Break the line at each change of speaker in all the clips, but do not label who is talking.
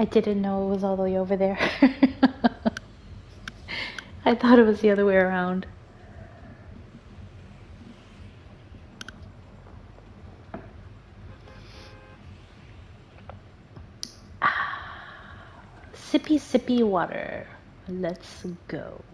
I didn't know it was all the way over there. I thought it was the other way around. Ah, sippy, sippy water. Let's go.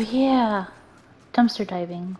Oh, yeah, dumpster diving.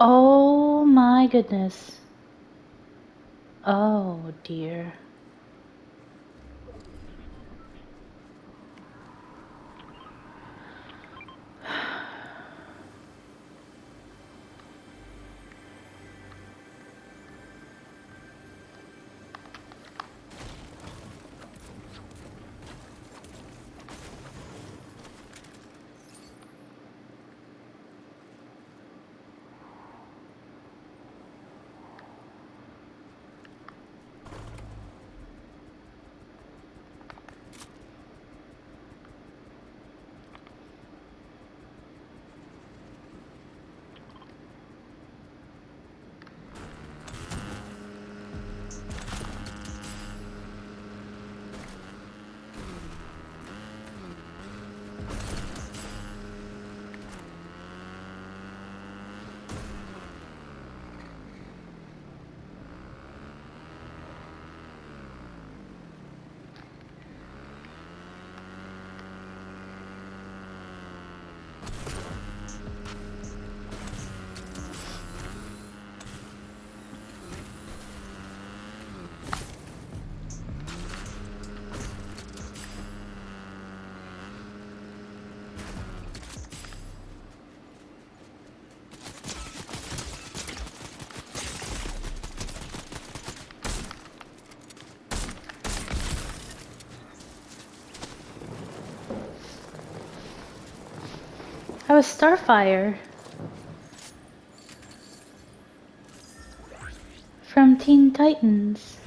Oh my goodness. Oh dear. I was Starfire. From Teen Titans.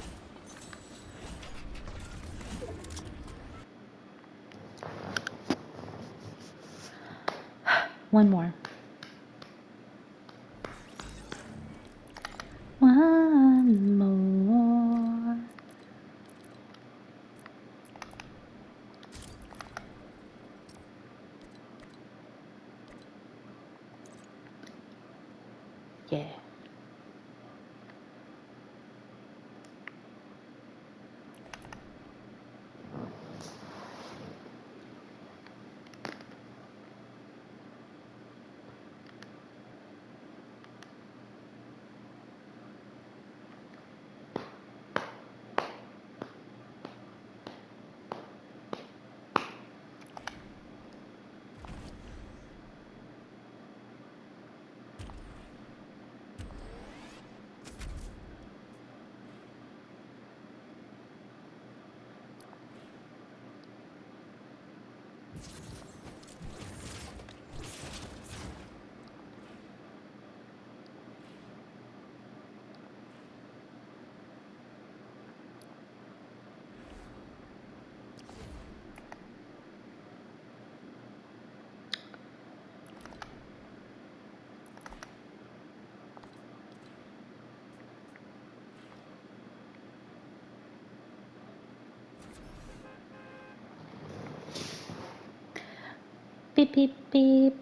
ปิ๊บปิ๊บปิ๊บ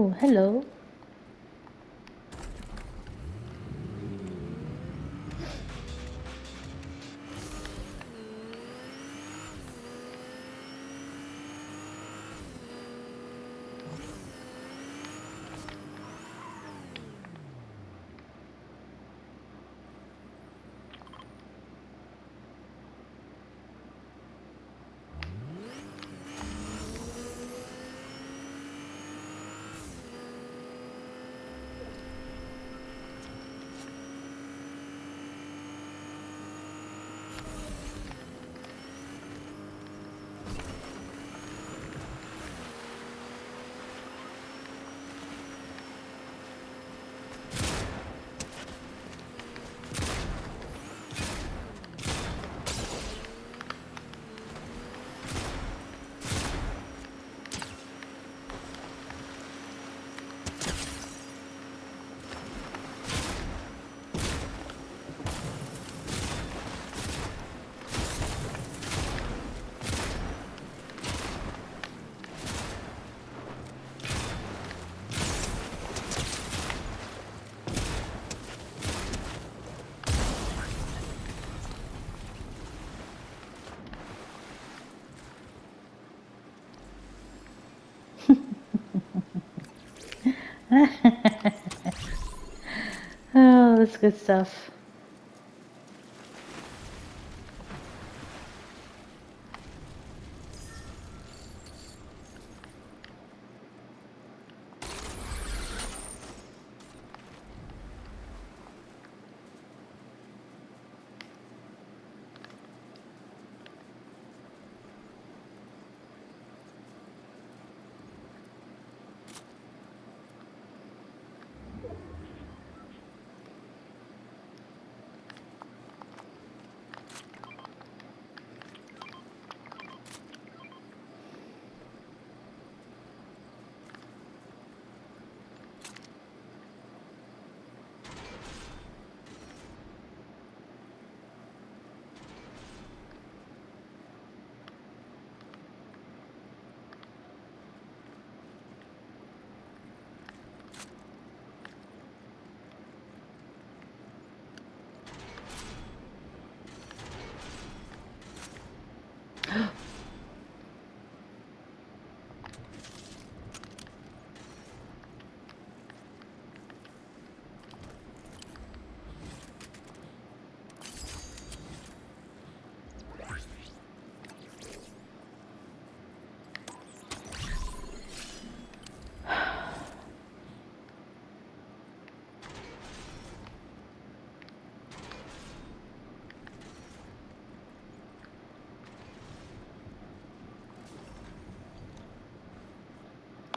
oh, hello. That's good stuff.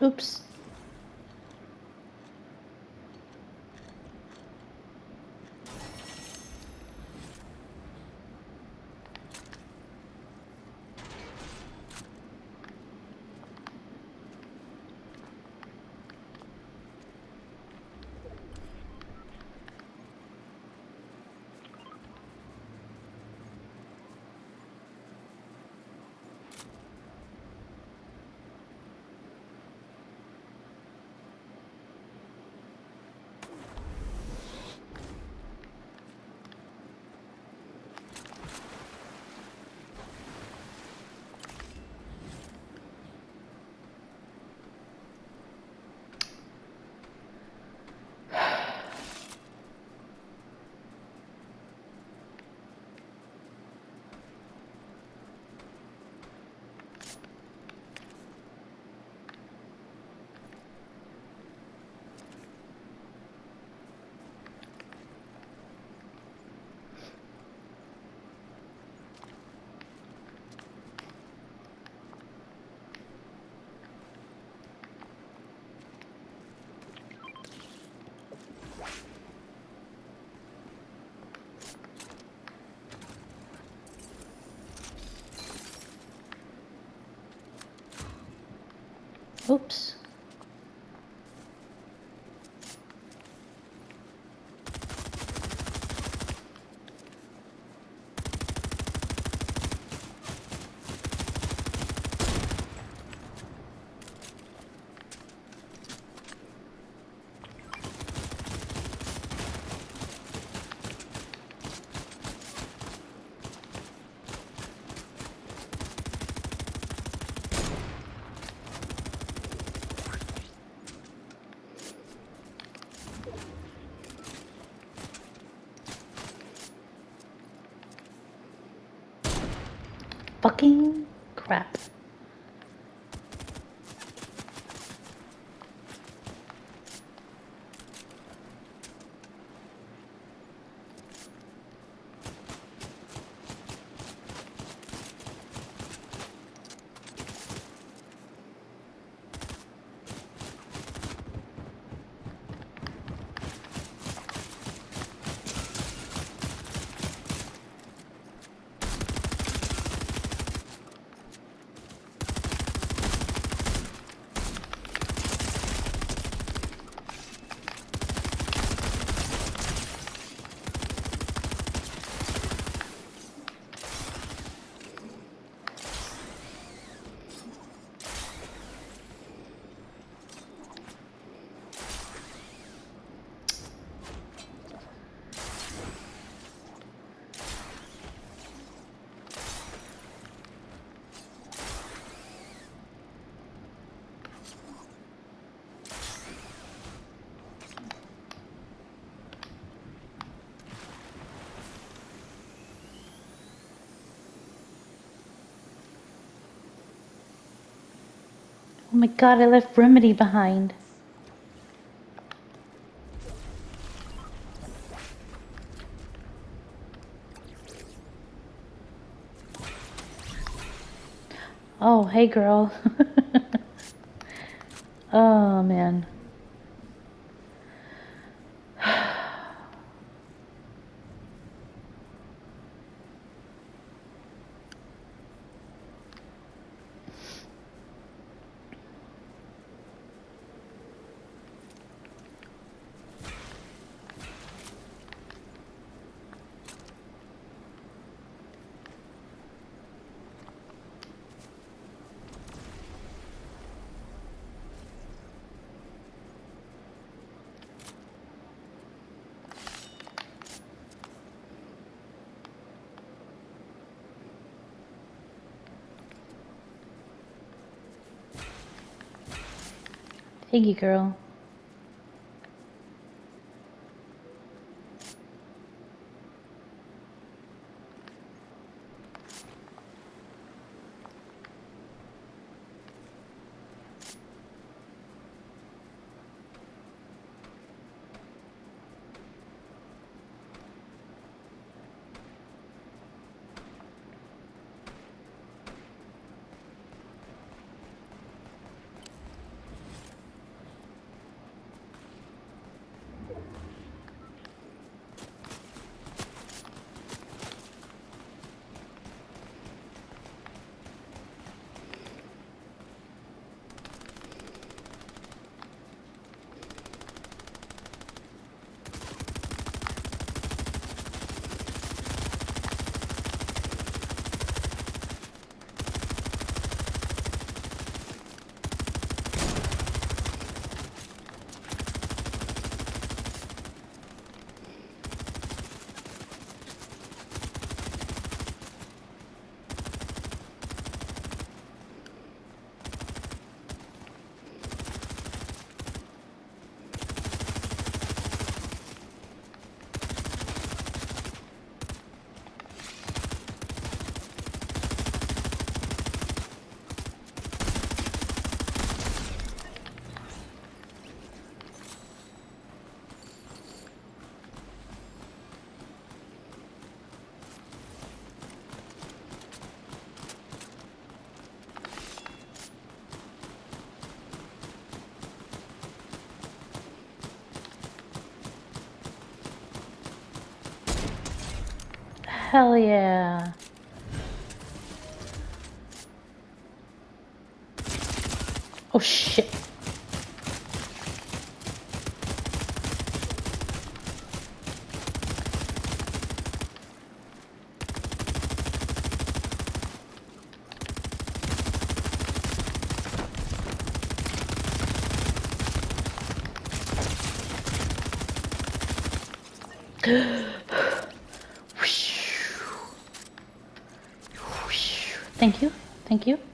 Oops. Oops. Fucking Oh my god, I left Remedy behind. Oh, hey girl. oh man. Thank you, girl. Hell yeah. Oh shit. Thank you. Thank you.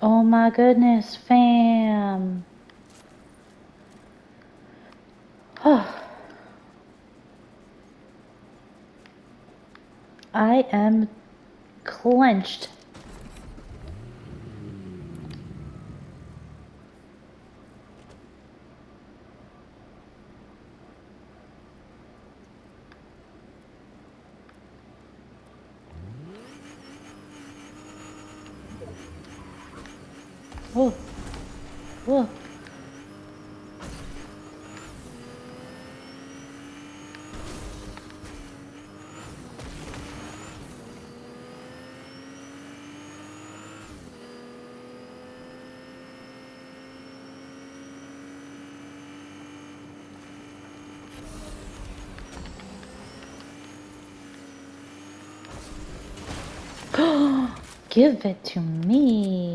Oh my goodness, fam. Oh. I am clenched. Oh. Oh. Give it to me.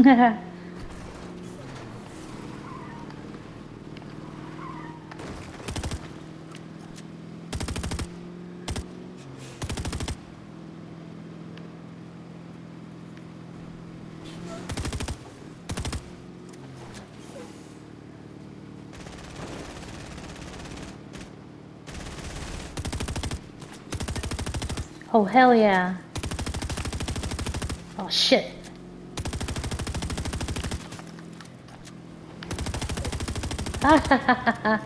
oh, hell yeah. Oh, shit. 啊哈哈哈哈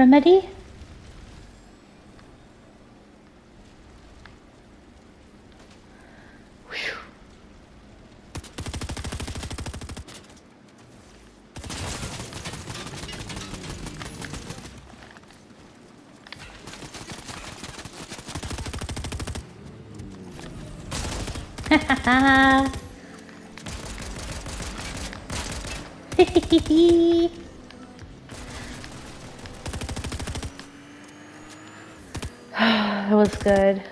remedy? Ha ha ha! Good.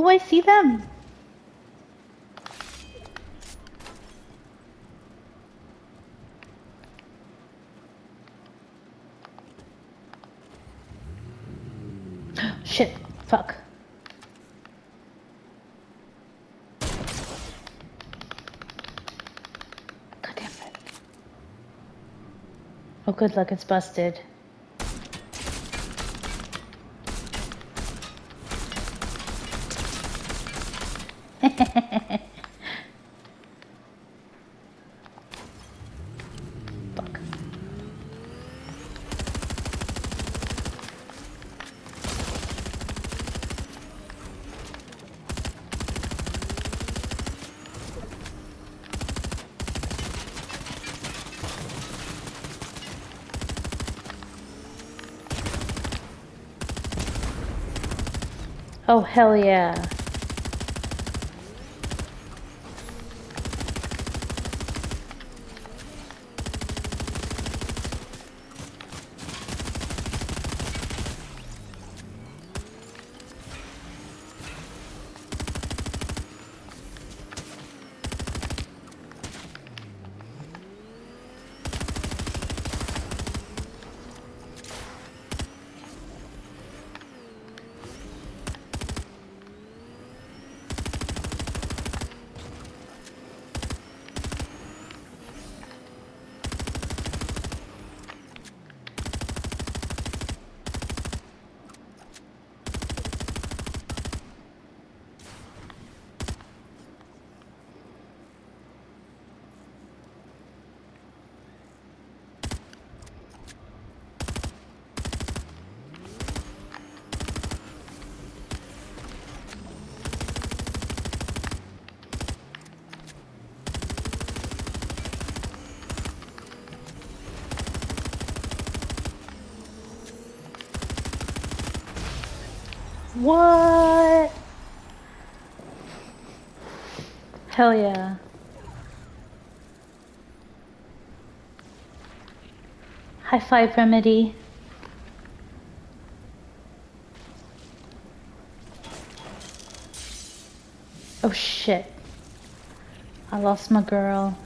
Oh, I see them. Shit. Fuck. God damn it. Oh, good luck, it's busted. Oh, hell yeah. What? Hell yeah. High five, Remedy. Oh shit. I lost my girl.